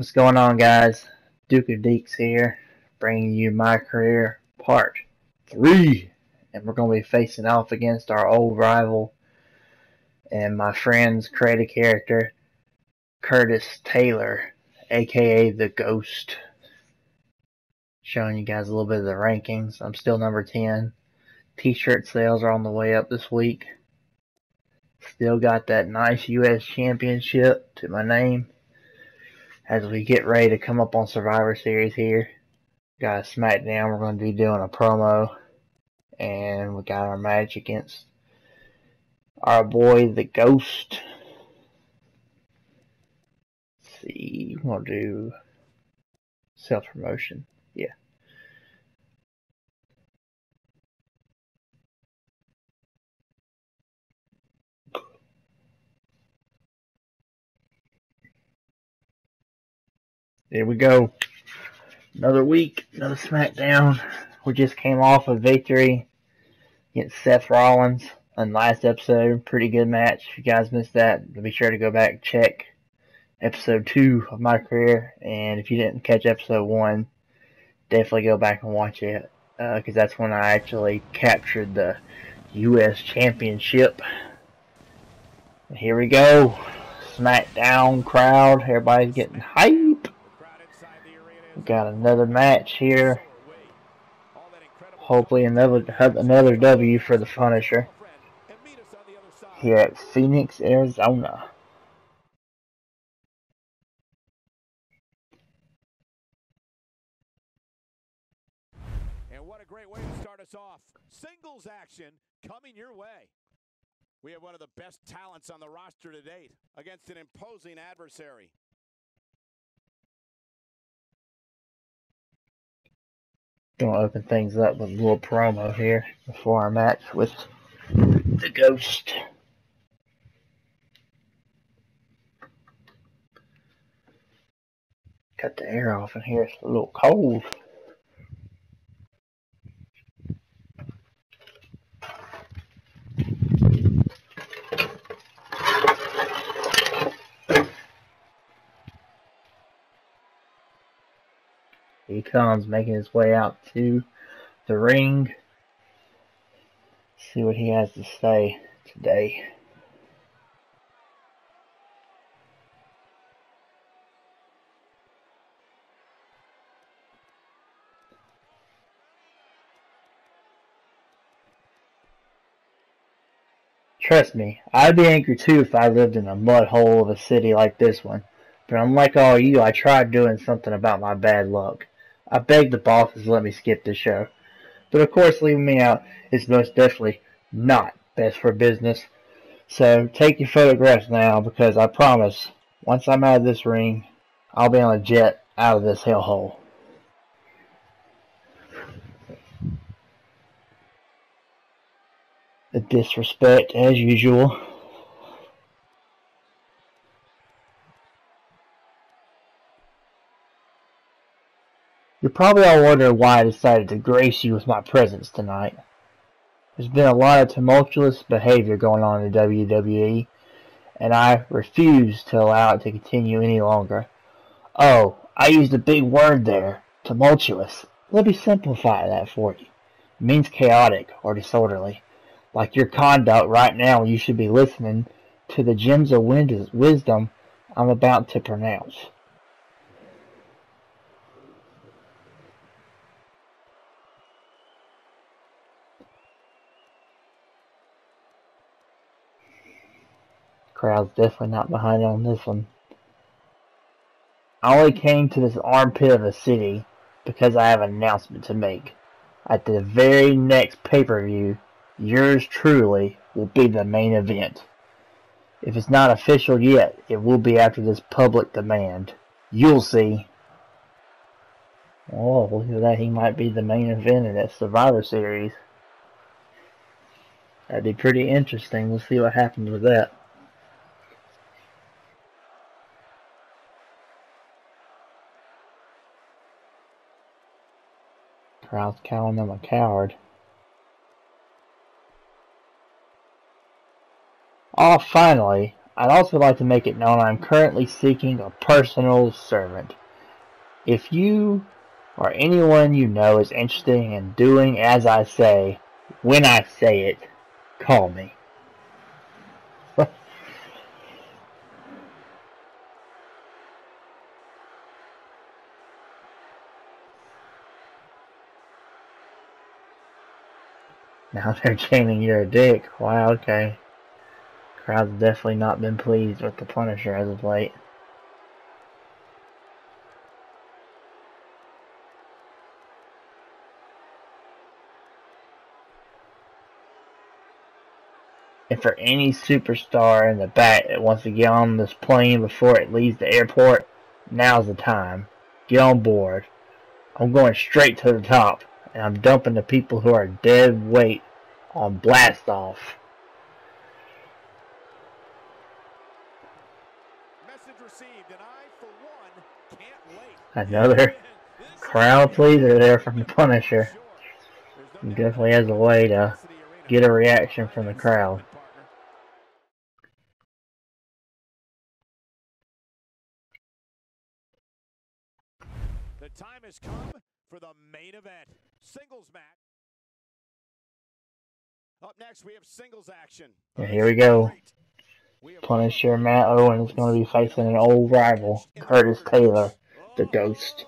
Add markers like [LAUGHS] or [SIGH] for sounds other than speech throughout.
What's going on, guys? Duke of Dekes here, bringing you MyCareer part three, and we're going to be facing off against our old rival and my friend's created character, Curtis Taylor, aka the Ghost. Showing you guys a little bit of the rankings. I'm still number 10. T-shirt sales are on the way up this week. Still got that nice U.S. championship to my name as we get ready to come up on Survivor Series here. Got SmackDown, we're going to be doing a promo. And we got our match against our boy, the Ghost. Let's see, we'll do self promotion. Yeah. There we go. Another week, another SmackDown. We just came off a victory against Seth Rollins on last episode. Pretty good match. If you guys missed that, be sure to go back check episode two of MyCareer. And if you didn't catch episode one, definitely go back and watch it because uh, that's when I actually captured the U.S. Championship. Here we go. SmackDown crowd. Everybody's getting hype. Got another match here. Hopefully another another W for the Punisher here at Phoenix, Arizona. And what a great way to start us off. Singles action coming your way. We have one of the best talents on the roster to date against an imposing adversary. Gonna open things up with a little promo here before our match with the Ghost. Cut the air off in here, it's a little cold. he comes, making his way out to the ring. See what he has to say today. Trust me, I'd be angry too if I lived in a mud hole of a city like this one. But unlike all you, I tried doing something about my bad luck. I begged the bosses to let me skip the show. But of course, leaving me out is most definitely not best for business. So take your photographs now because I promise, once I'm out of this ring, I'll be on a jet out of this hellhole. The disrespect as usual. You're probably all wondering why I decided to grace you with my presence tonight. There's been a lot of tumultuous behavior going on in the WWE, and I refuse to allow it to continue any longer. Oh, I used a big word there, tumultuous. Let me simplify that for you. It means chaotic or disorderly. Like your conduct right now, you should be listening to the gems of wisdom I'm about to pronounce. Crowd's definitely not behind on this one. I only came to this armpit of a city because I have an announcement to make. At the very next pay-per-view, yours truly will be the main event. If it's not official yet, it will be after this public demand. You'll see. Oh, look at that. He might be the main event in that Survivor Series. That'd be pretty interesting. We'll see what happens with that. Crowd's calling him a coward. Oh, finally, I'd also like to make it known I'm currently seeking a personal servant. If you or anyone you know is interested in doing as I say, when I say it, call me. Now [LAUGHS] they're chaining you're a dick. Wow, okay. Crowd's definitely not been pleased with the Punisher as of late. And for any superstar in the back that wants to get on this plane before it leaves the airport, now's the time. Get on board. I'm going straight to the top, and I'm dumping the people who are dead weight on blast off. Another crowd pleaser there from the Punisher. He definitely has a way to get a reaction from the crowd. The time has come for the main event. Singles match. Up next, we have singles action. And here we go. Punisher Matt Owen is going to be facing an old rival, Curtis Taylor the Ghost.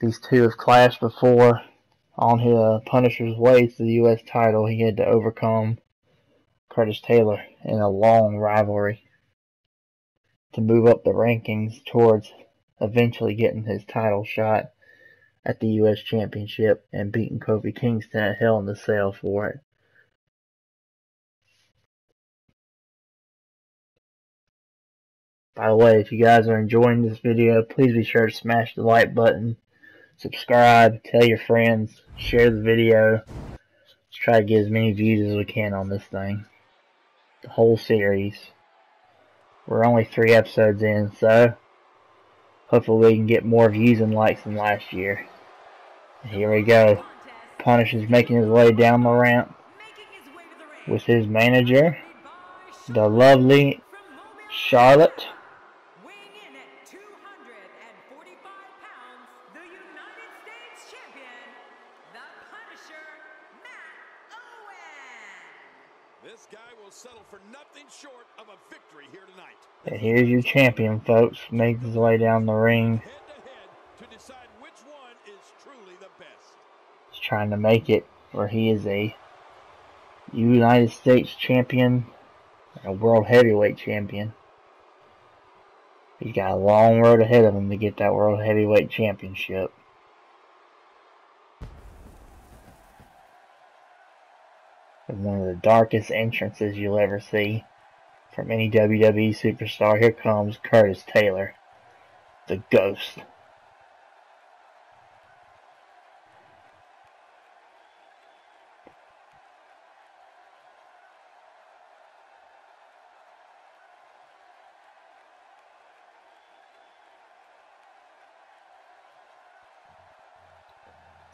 These two have clashed before. On his uh, Punisher's way to the U.S. title, he had to overcome Curtis Taylor in a long rivalry to move up the rankings towards eventually getting his title shot at the U.S. Championship and beating Kofi Kingston at Hell in the Cell for it. By the way, if you guys are enjoying this video, please be sure to smash the like button, subscribe, tell your friends, share the video. Let's try to get as many views as we can on this thing. The whole series. We're only three episodes in, so hopefully we can get more views and likes than last year. Here we go. Punish is making his way down the ramp with his manager, the lovely Charlotte. And here's your champion, folks. Makes his way down the ring. He's trying to make it where he is a United States champion, a world heavyweight champion. He's got a long road ahead of him to get that world heavyweight championship. And one of the darkest entrances you'll ever see from any WWE superstar. Here comes Curtis Taylor, the Ghost.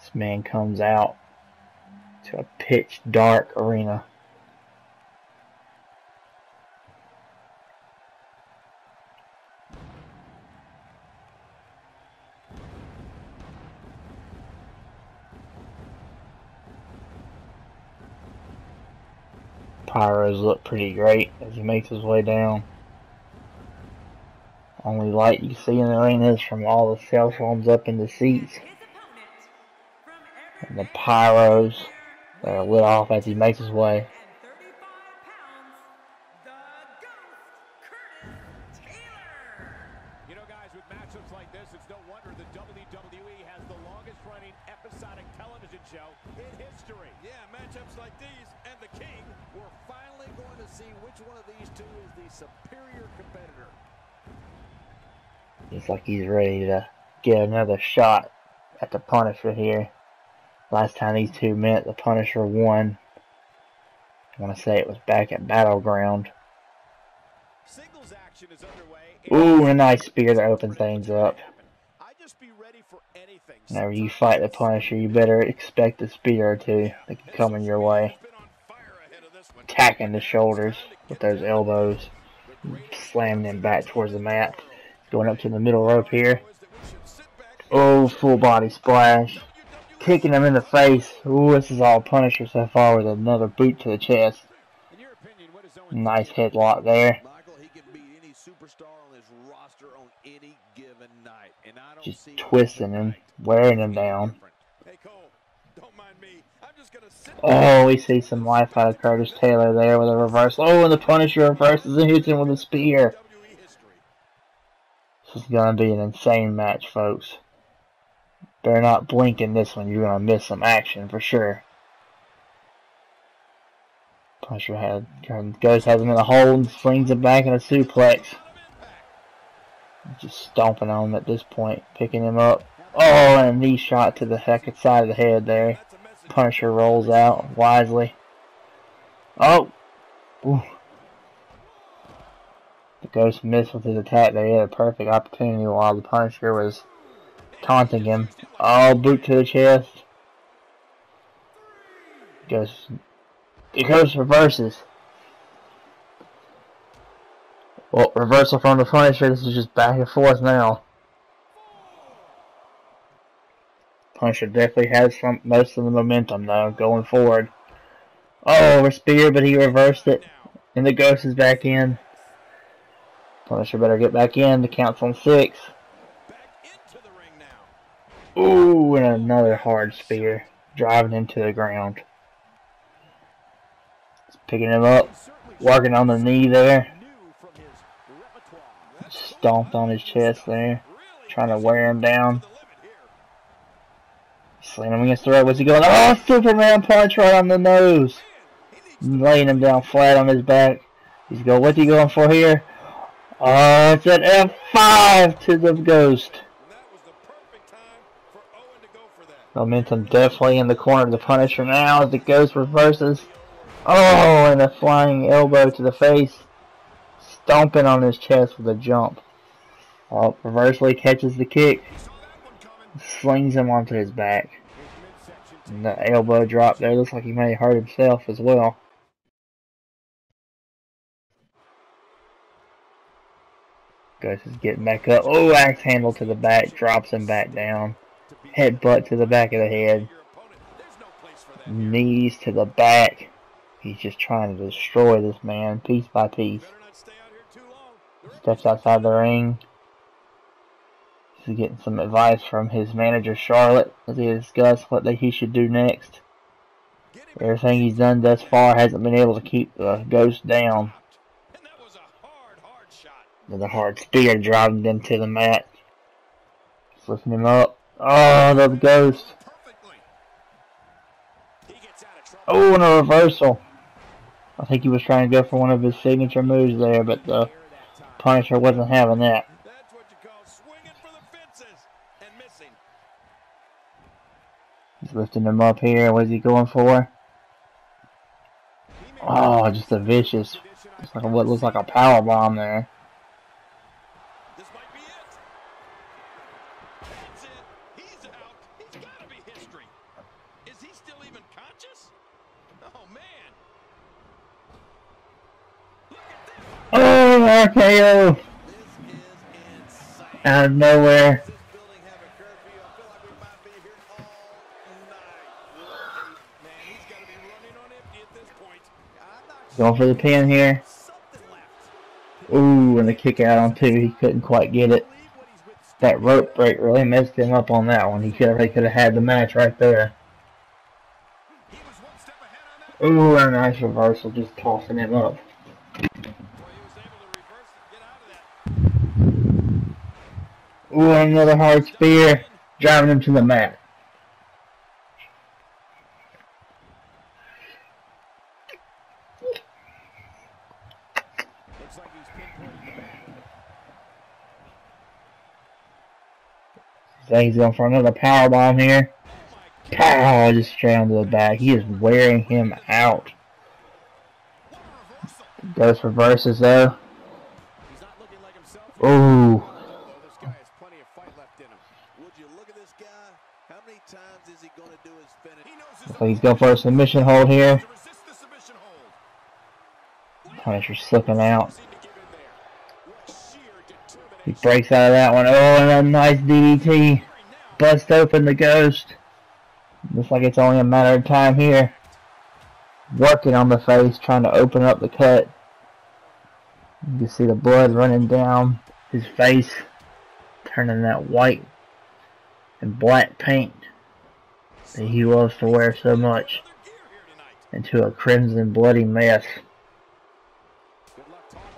This man comes out to a pitch dark arena. Pyros look pretty great as he makes his way down. Only light you see in the arena is from all the cell phones up in the seats. And the pyros that are lit off as he makes his way. Get another shot at the Punisher here. Last time these two met, the Punisher won. I want to say it was back at Battleground. Ooh, a nice spear to open things up. Whenever you fight the Punisher, you better expect a spear or two that can come in your way. attacking the shoulders with those elbows, slamming them back towards the mat. Going up to the middle rope here. Oh, full body splash. Kicking him in the face. Ooh, this is all Punisher so far with another boot to the chest. Nice headlock there. Just twisting him, wearing him down. Oh, we see some life out of Curtis Taylor there with a reversal. Oh, and the Punisher reverses and hits him with a spear. This is going to be an insane match, folks. Better not blink in this one. You're going to miss some action for sure. Punisher head goes has him in a hold and swings him back in a suplex. Just stomping on him at this point, picking him up. Oh, and a knee shot to the second side of the head there. Punisher rolls out wisely. Oh! Ooh. The Ghost missed with his attack. He had a perfect opportunity while the Punisher was taunting him. Oh, boot to the chest. Ghost. The Ghost reverses. Well, reversal from the Punisher. This is just back and forth now. Punisher definitely has some most of the momentum though going forward. Oh, over spear, but he reversed it, and the ghost is back in. Punisher better get back in. The count's on six. Ooh, and another hard spear, driving him to the ground. picking him up, working on the knee there. Stomped on his chest there, trying to wear him down. Slam him against the rope. What's he going? Oh, Superman punch right on the nose. Laying him down flat on his back. He's going, what's he going for here? Oh, it's an F5 to the Ghost. Momentum definitely in the corner of the Punisher now as the Ghost reverses. Oh, and a flying elbow to the face. Stomping on his chest with a jump. Oh, reversely catches the kick slings him onto his back. And the elbow drop there looks like he may hurt himself as well. Ghost is getting back up. Oh, axe handle to the back, drops him back down. Headbutt to the back of the head. Knees to the back. He's just trying to destroy this man piece by piece. Steps outside the ring He's getting some advice from his manager Charlotte as they discuss what they, he should do next. Everything he's done thus far hasn't been able to keep the ghost down. Another hard spear driving them to the mat. lifting him up. Oh, the ghost. Oh, and a reversal. I think he was trying to go for one of his signature moves there, but the Punisher wasn't having that. He's lifting him up here. What is he going for? Oh, just a vicious. It's like what looks like a power bomb there. RKO! Out of nowhere. Going for the pin here. Ooh, and the kick out on two. He couldn't quite get it. That rope break really messed him up on that one. He could have, he could have had the match right there. Ooh, and a nice reversal, just tossing him up. Ooh, another hard spear, driving him to the mat. Looks like he's going for another power bomb here. Pow! Just straight onto the back. He is wearing him out. Ghost reverses though. Ooh. He's going for a submission hold here. Punisher slipping out. He breaks out of that one. Oh, and a nice DDT. Bust open the ghost. Looks like it's only a matter of time here. Working on the face, trying to open up the cut. You can see the blood running down his face, turning that white and black paint that he loves to wear so much into a crimson bloody mess.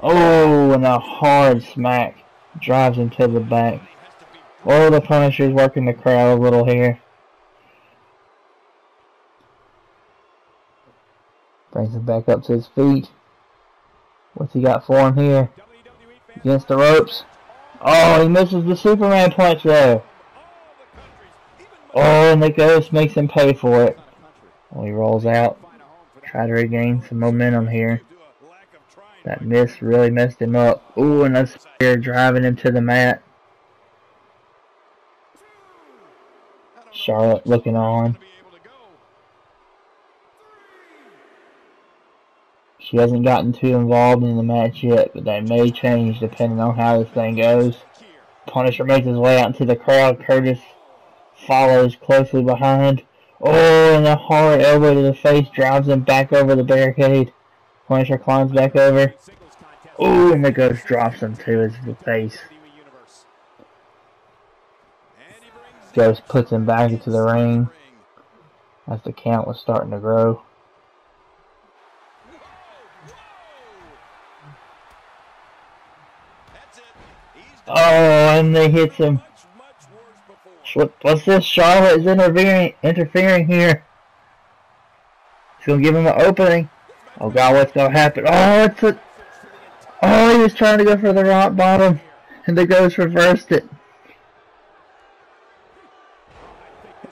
Oh, and a hard smack drives him to the back. Oh, the Punisher's working the crowd a little here. Brings him back up to his feet. What's he got for him here? Against the ropes. Oh, he misses the Superman punch there. Oh, and the ghost makes him pay for it. Well, he rolls out. Try to regain some momentum here. That miss really messed him up. Ooh, and that's here driving him to the mat. Charlotte looking on. She hasn't gotten too involved in the match yet, but that may change depending on how this thing goes. Punisher makes his way out into the crowd. Curtis follows closely behind. Oh, and a hard elbow to the face drives him back over the barricade. Punisher climbs back over. Oh, and the ghost drops him to his face. Ghost puts him back into the ring as the count was starting to grow. Oh, and they hit him. What, what's this? Charlotte is interfering, interfering here. She's gonna give him an opening. Oh God, what's gonna happen? Oh, it's a. Oh, he was trying to go for the rock bottom, and the ghost reversed it.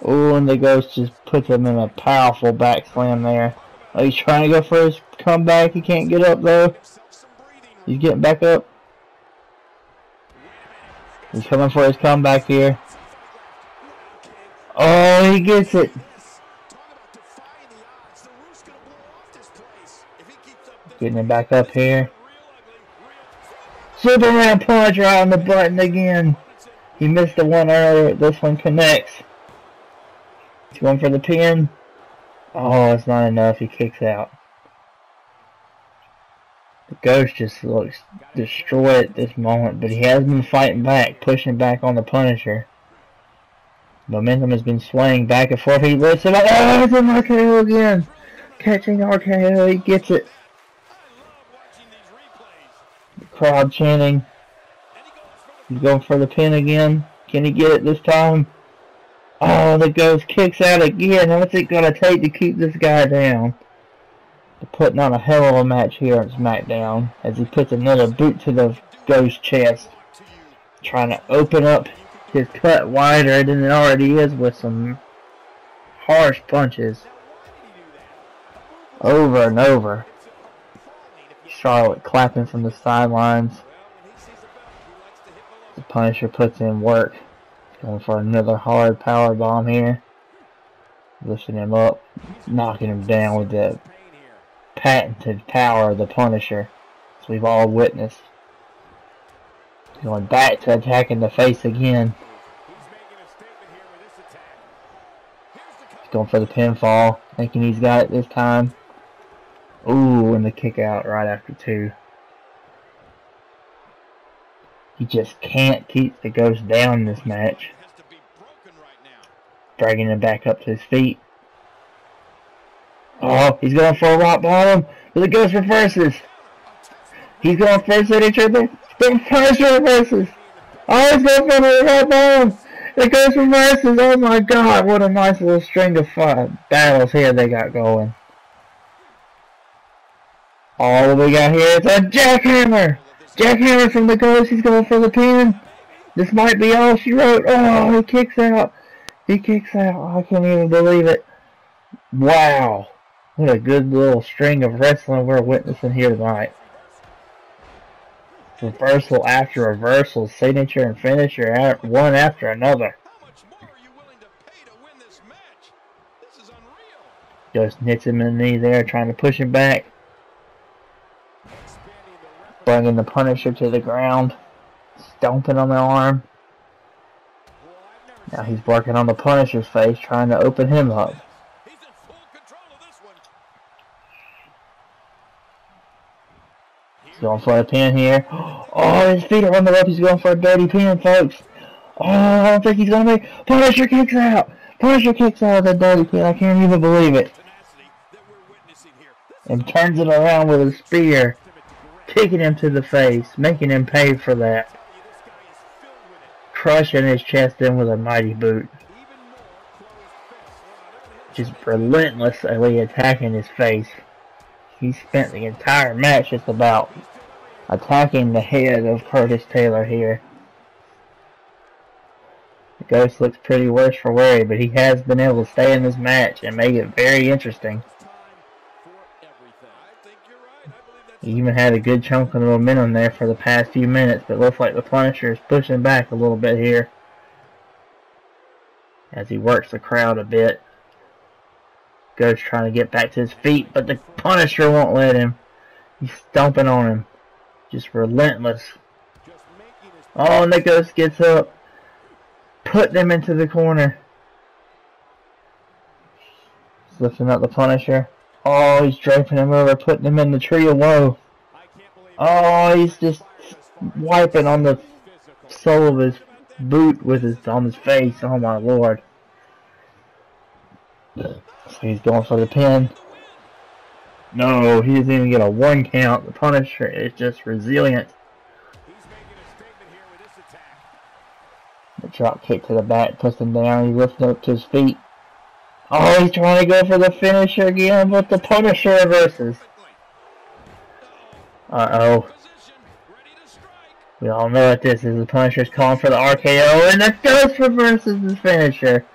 Oh, and the ghost just puts him in a powerful back slam there. Oh, he's trying to go for his comeback. He can't get up though. He's getting back up. He's coming for his comeback here. Oh, he gets it. Getting it back up here. Superman punch right on the button again. He missed the one earlier. This one connects. He's going for the pin. Oh, it's not enough. He kicks out. The Ghost just looks destroyed at this moment, but he has been fighting back, pushing back on the Punisher. Momentum has been swaying back and forth. He lifts it up. Oh, it's an RKO again. Catching RKO. He gets it. The crowd chanting. He's going for the pin again. Can he get it this time? Oh, the Ghost kicks out again. What's it going to take to keep this guy down? They're putting on a hell of a match here on SmackDown as he puts another boot to the Ghost chest. Trying to open up his cut wider than it already is with some harsh punches. Over and over. Charlotte clapping from the sidelines. The Punisher puts in work. Going for another hard power bomb here. Lifting him up, knocking him down with the patented power of the Punisher, as we've all witnessed. Going back to attacking the face again. He's going for the pinfall, thinking he's got it this time. Ooh, and the kick out right after two. He just can't keep the ghost down this match. Dragging him back up to his feet. Oh, he's going for a rock bottom. But the ghost reverses. He's going at each other. The Punisher reverses. Oh, he's going for the rock bottom. The ghost reverses. Oh my god, what a nice little string of fun battles here they got going. All we got here is a jackhammer. Jackhammer from the ghost. He's going for the pin. This might be all she wrote. Oh, he kicks out. He kicks out. I can't even believe it. Wow. What a good little string of wrestling we're witnessing here tonight. Reversal after reversal, signature and finisher, one after another. Just hits him in the knee there, trying to push him back. bringing the Punisher to the ground, stomping on the arm. Now he's working on the Punisher's face, trying to open him up. Going for a pin here. Oh, his feet are on the rope. He's going for a dirty pin, folks. Oh, I don't think he's going to make... Punisher kicks out. Punisher kicks out of the dirty pin. I can't even believe it. And turns it around with a spear. Kicking him to the face. Making him pay for that. Crushing his chest in with a mighty boot. Just relentlessly attacking his face. He spent the entire match just about attacking the head of Curtis Taylor here. The Ghost looks pretty worse for wear, but he has been able to stay in this match and make it very interesting. He even had a good chunk of momentum there for the past few minutes, but looks like the Punisher is pushing back a little bit here as he works the crowd a bit. Ghost trying to get back to his feet, but the Punisher won't let him. He's stomping on him. Just relentless. Oh, and the Ghost gets up. Put them into the corner. He's lifting up the Punisher. Oh, he's draping him over, putting him in the tree of woe. Oh, he's just wiping on the sole of his boot with his on his face. Oh my lord. So he's going for the pin. No, he doesn't even get a one count. The Punisher is just resilient. The drop kick to the back puts him down. He lifts up to his feet. Oh, he's trying to go for the finisher again, but the Punisher reverses. Uh-oh. We all know what this is. The Punisher's calling for the RKO, and the Ghost reverses the finisher.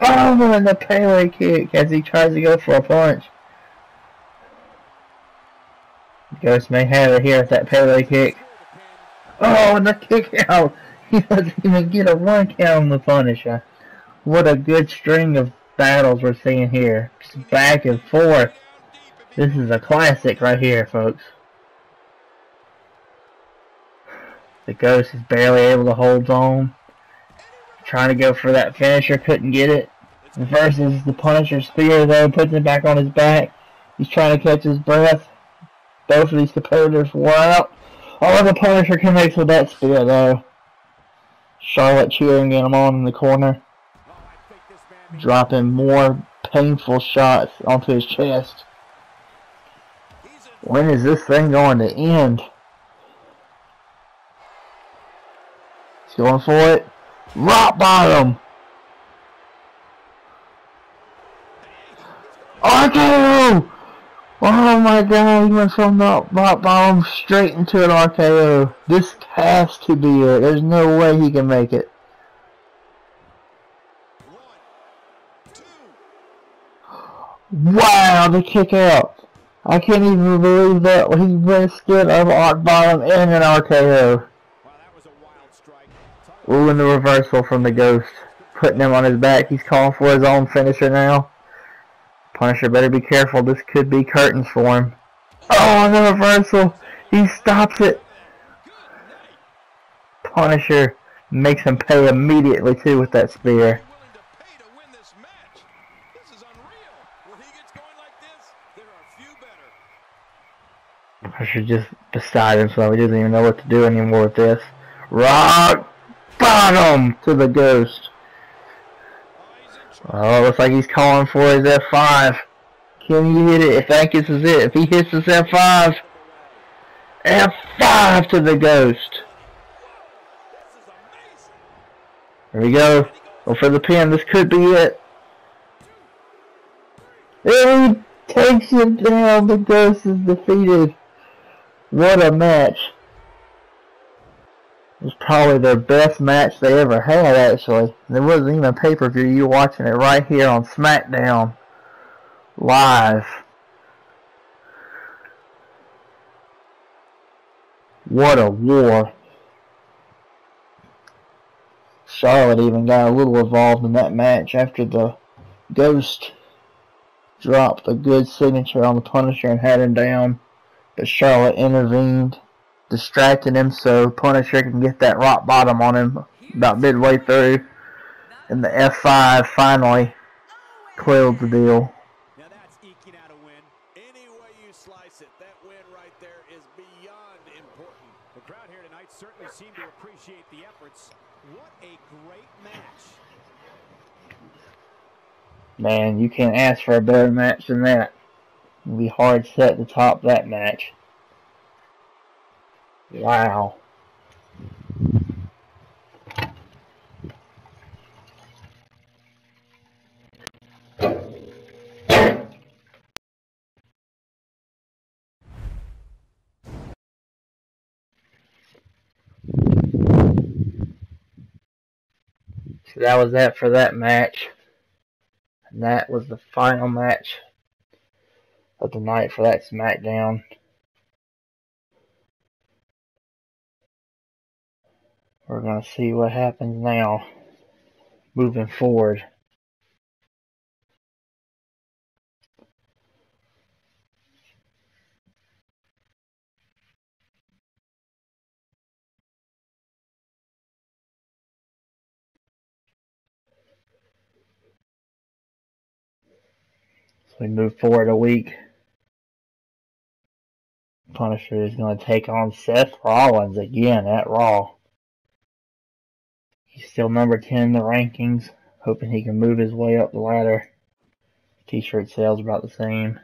Oh, and the Pele kick as he tries to go for a punch. Ghost may have it here with that Pele kick. Oh, and the kick out. [LAUGHS] He doesn't even get a one count on the Punisher. What a good string of battles we're seeing here. Just back and forth. This is a classic right here, folks. The Ghost is barely able to hold on. Trying to go for that finisher, couldn't get it. Versus the Punisher Spear, though, puts it back on his back. He's trying to catch his breath. Both of these competitors wore out. Oh, the Punisher connects with that spear, though. Charlotte cheering him on in the corner. Dropping more painful shots onto his chest. When is this thing going to end? He's going for it. Rock bottom! RKO! Oh my god, he went from the rock bottom straight into an RKO. This has to be it. There's no way he can make it. Wow, the kick out. I can't even believe that he risked it of rock bottom and an RKO. Ooh, the reversal from the Ghost. Putting him on his back. He's calling for his own finisher now. Punisher better be careful. This could be curtains for him. Oh, the reversal. He stops it. Punisher makes him pay immediately, too, with that spear. Punisher just beside himself. He doesn't even know what to do anymore with this. Rock bottom to the ghost. Oh, looks like he's calling for his F5. Can he hit it? If gets his it. If he hits his F5. F5 to the ghost. There we go. Go for the pin. This could be it. He takes him down. The ghost is defeated. What a match. It was probably their best match they ever had, actually. There wasn't even a pay-per-view. You're watching it right here on SmackDown. Live. What a war. Charlotte even got a little involved in that match after the Ghost dropped a good signature on the Punisher and had him down. But Charlotte intervened, distracted him so Punisher can get that rock bottom on him about midway through. And the F5 finally closed the deal. Now that's eking out a win. Any way you slice it, that win right there is beyond important. The crowd here tonight certainly seemed to appreciate the efforts. What a great match. Man, you can't ask for a better match than that. It'll be hard set to top that match. Wow. So that was that for that match. And that was the final match of the night for that SmackDown. We're going to see what happens now moving forward. We move forward a week. Punisher is going to take on Seth Rollins again at Raw. He's still number 10 in the rankings, hoping he can move his way up the ladder. T-shirt sales about the same.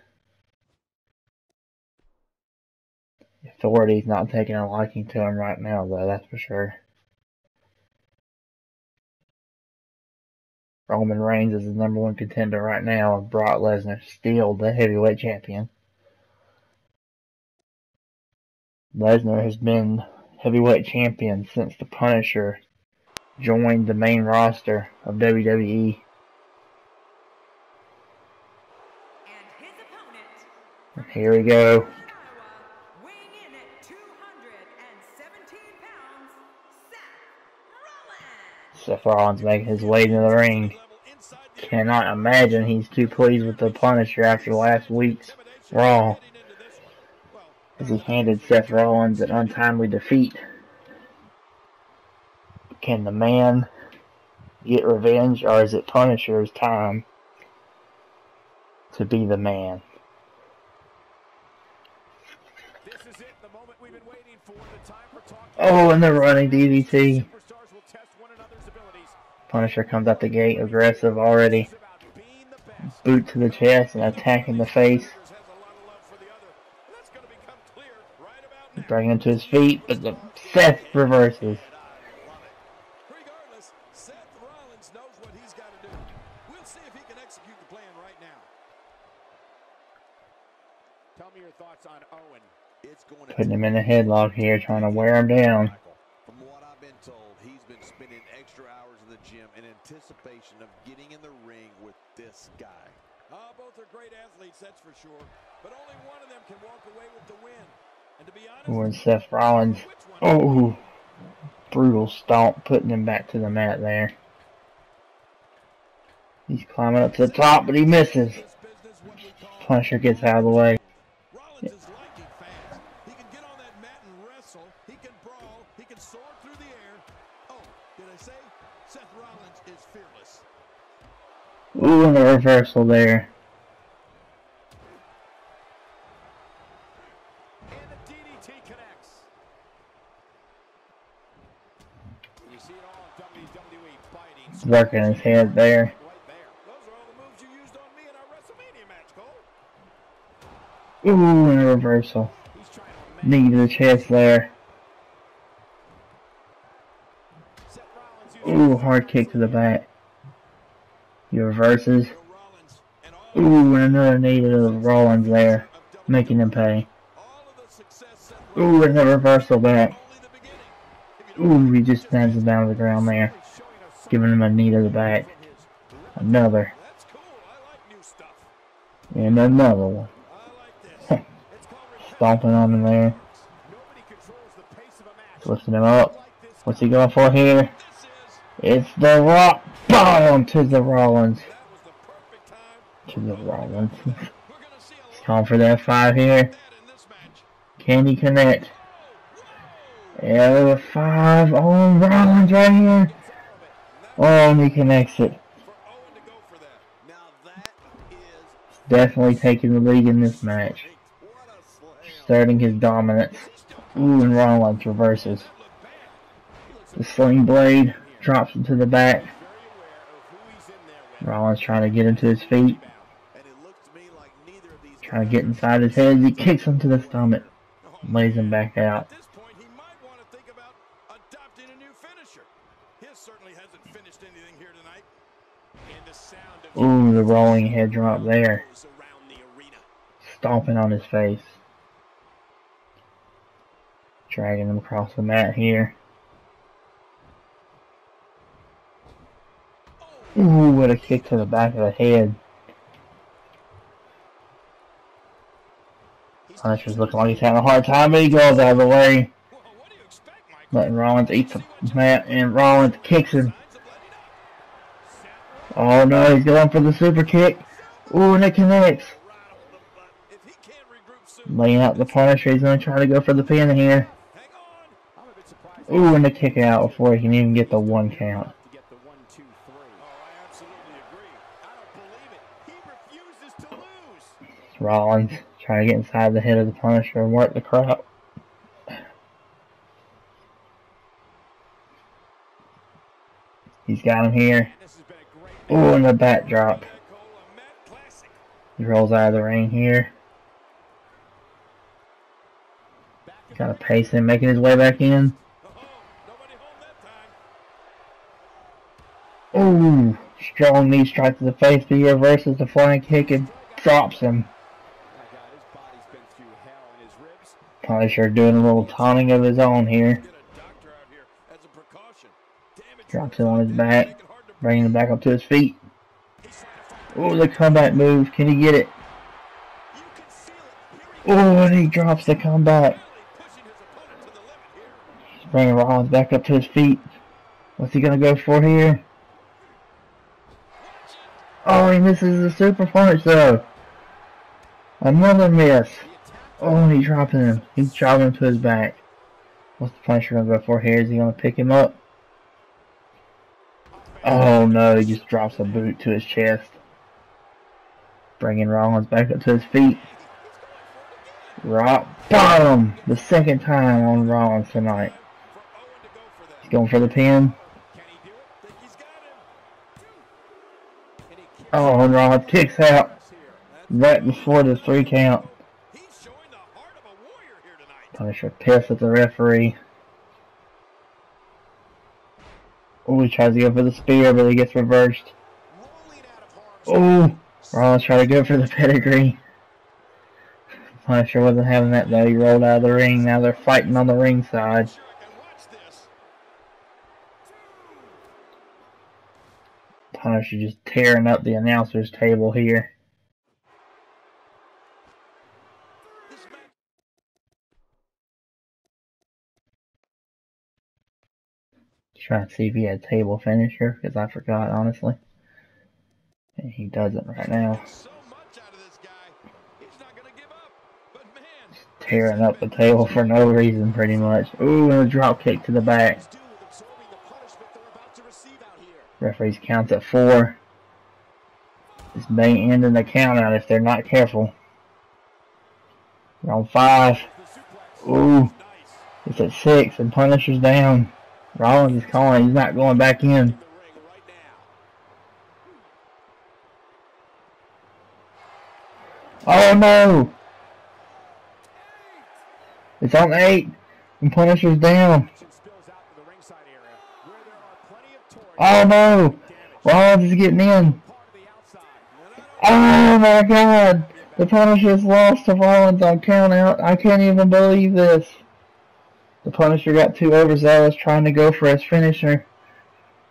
Authority's not taking a liking to him right now, though, that's for sure. Roman Reigns is the number one contender right now, and Brock Lesnar still the heavyweight champion. Lesnar has been heavyweight champion since the Punisher joined the main roster of WWE. And his opponent, And here we go. Iowa, weighing in at 217 pounds, Seth Rollins. Seth Rollins making his way into the ring. Cannot imagine he's too pleased with the Punisher after last week's Raw. As he handed Seth Rollins an untimely defeat. Can the man get revenge, or is it Punisher's time to be the man? This is it, the moment we've been waiting for, the time for talking. Oh, and they're running DDT. Superstars will test one another's abilities. Punisher comes out the gate aggressive already. It's about being the best. Boot to the chest and attack in the face. Has a lot of love for the other. And that's going to become clear right about now. Bring him to his feet, but the Seth reverses. Regardless, Seth Rollins knows what he's got to do. We'll see if he can execute the plan right now. Tell me your thoughts on Owen. It's going to Putting him in a headlock here, trying to wear him down. From what I've been told, he's been spending extra hours in the gym in anticipation of getting in the ring with this guy. Uh, both are great athletes, that's for sure. But only one of them can walk away with the win. And to be honest, Ooh, and Seth Rollins. Oh, brutal stomp, putting him back to the mat there. He's climbing up to the top, but he misses. This business, what we call Punisher gets out of the way. Rollins is lightning fast. He can get on that mat and wrestle. He can brawl. He can soar through the air. Oh, did I say? Seth Rollins is fearless. Ooh, and the reversal there. And the DDT connects. You see it all in WWE fighting. Working his head there. Right there. Those are all the moves you used on me in our WrestleMania match, Cole. Ooh, and a reversal. He's trying to make Knee to the chest there. Ooh, hard kick to the back. And all Ooh, and another knee to Rollins there, making him pay. Ooh, and the reversal back. Ooh, he just snaps him down to the ground there, giving him a knee to the back. Another, and another one. [LAUGHS] Stomping on him there, a lifting him up. What's he going for here? It's the rock bottom to the Rollins. That was the perfect time. To the Rollins. We're gonna see a lot Calling for that five here. of that in this. Can he connect? F5 on Rollins right here. Oh, and he connects it. For Owen to go for that. Now that is Definitely taking the lead in this match. what a slam. Starting his dominance. Ooh, and Rollins reverses. The sling blade drops him to the back. Very aware of who he's in there with. Rollins trying to get him to his feet. And it looks to me like neither of these Trying to get inside his head. He kicks him to the stomach. Lays him back out. At this point, he might want to think about adopting a new finisher. His certainly hasn't finished anything here tonight. And the sound of Ooh, the rolling head drop there. goes around the arena. Stomping on his face. Dragging him across the mat here. Ooh, what a kick to the back of the head. Punisher's looking like he's having a hard time, but he goes out of the way. Letting Rollins eat the mat, and Rollins kicks him. Oh no, he's going for the super kick. Ooh, and it connects. Laying out the Punisher, he's going to try to go for the pin here. Ooh, and the kick out before he can even get the one count. to get the one, two, three. Oh, I absolutely agree. I don't believe it. He refuses to lose. Rollins trying to get inside the head of the Punisher and work the crowd. He's got him here. Ooh, and the bat drop. Cole, a Met classic. He rolls out of the ring here. Got to pace him, making his way back in. Oh. Ooh, strong knee strike to the face, he reverses the flying kick and drops him. My God, his body's been through hell and his ribs. Punisher doing a little taunting of his own here. Get a doctor out here as a precaution. Damage Drops him on his back, it bringing him back up to his feet. He's trying to fight. Ooh, the comeback move. Can he get it? You can feel it. Here he and he drops the comeback. really pushing his opponent to the limit here. He's bringing Rollins back up to his feet. What's he gonna go for here? Oh, he misses the super punch though. Another miss. Oh, he's dropping him. He's dropping him to his back. What's the Punisher gonna go for here? Is he gonna pick him up? Oh no, he just drops a boot to his chest. Bringing Rollins back up to his feet. Rock bottom! The second time on Rollins tonight. He's going for the pin. Oh, and Rollins kicks out right before the three count. He's showing the heart of a warrior here tonight. Punisher pissed at the referee. Oh, he tries to go for the spear, but he gets reversed. Oh, Rollins tried to go for the pedigree. [LAUGHS] Punisher wasn't having that though. He rolled out of the ring. Now they're fighting on the ring side. Punisher just tearing up the announcer's table here. Trying to see if he had table finisher because I forgot honestly. And he doesn't right now. so much out of this guy. He's not gonna give up. Man, Tearing up the table for no reason pretty much. Ooh, and a drop kick to the back. Do with absorbing the punishment they're about to receive out here. Referees counts at four. This may end in a count out if they're not careful. We're on five. Ooh, it's at six and Punisher's down. Rollins is calling. He's not going back in. Oh no! It's on eight and Punisher's down. Oh no! Rollins is getting in. Oh my god! The Punisher's lost to Rollins on count out. I can't even believe this. The Punisher got too overzealous trying to go for his finisher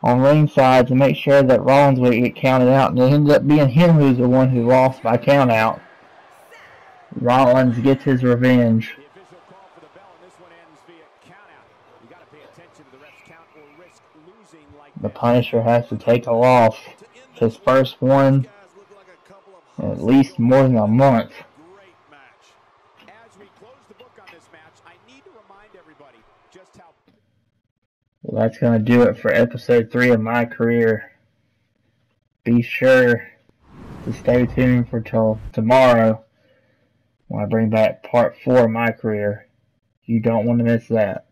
on ringside to make sure that Rollins would get counted out, and it ended up being him who's the one who lost by count out. Rollins gets his revenge. The official call for the bell, and this one ends via countout. You got to pay attention to the ref's count or risk losing like The this. Punisher has to take a loss. His first one guys look like a couple of in at least more than a month. great match. As we close the book on this just how Well, that's going to do it for episode three of MyCareer. Be sure to stay tuned for till tomorrow when I bring back part four of MyCareer. You don't want to miss that.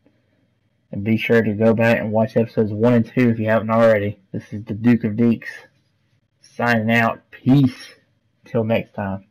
And be sure to go back and watch episodes one and two if you haven't already. This is the Duke of Dekes signing out. Peace. Till next time.